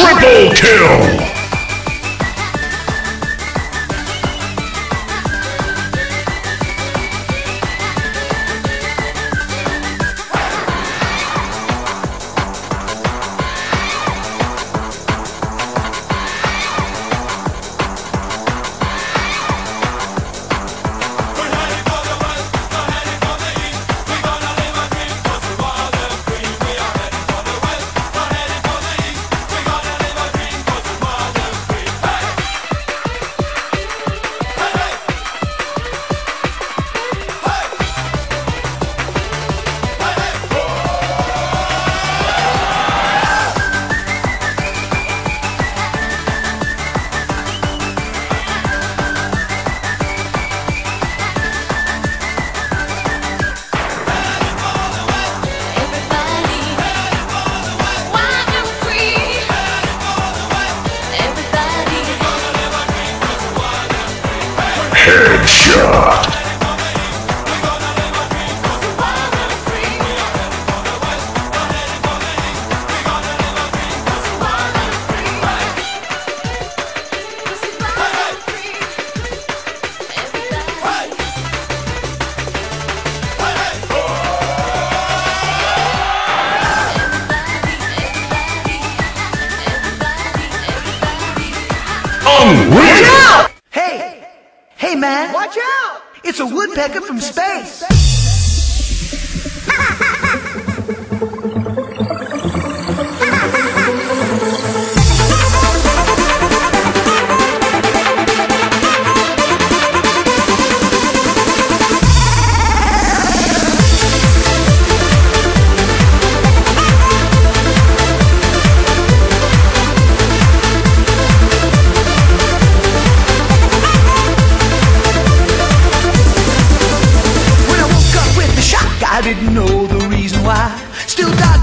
Triple kill! Headshot! Hey, man! Watch out! It's a woodpecker from space! know the reason why. Still dodging.